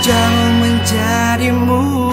jauh menjadimu